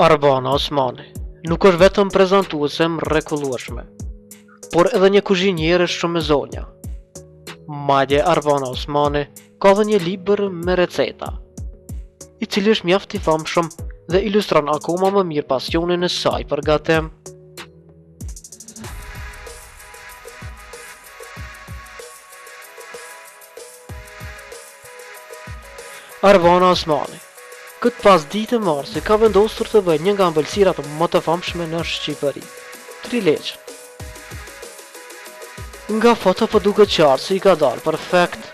Arbana Osmani nuk është vetëm prezantuese e mrekullueshme, por edhe një kuzhiniere shumë e zonja. Madje Arbana Osmani ka dhe një libër me receta, i cili është mjaft i famshëm dhe ilustron akoma më mirë pasionin e saj për gatim. Arbana Osmani, këtë pasdite marsi ka vendosur të bëjë një nga ëmbëlsirat më të famshme në Shqipëri, trileçen. Nga foto po duket qartë se i ka dalë perfekt.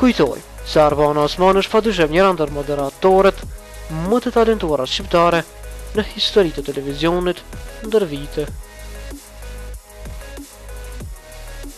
Kujtoj se Arbana Osmani është padyshim njëra ndër moderatoret më të talentuara shqiptare në histori të televizionit ndër vite.